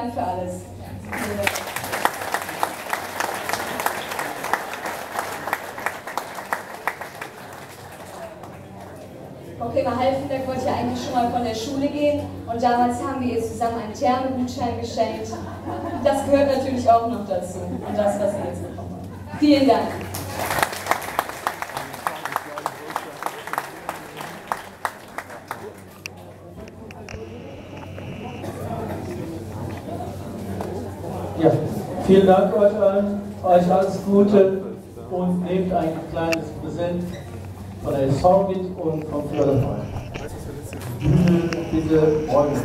Dank für alles. Okay, mal Halfenberg wollte ja eigentlich schon mal von der Schule gehen und damals haben wir ihr zusammen einen Thermogutschein geschenkt. Das gehört natürlich auch noch dazu und das, was sie jetzt bekommen hat. Vielen Dank. Ja, vielen Dank euch allen, euch alles Gute und nehmt ein kleines Präsent von der SV mit und vom Förderverein. Bitte, bitte, Freunde.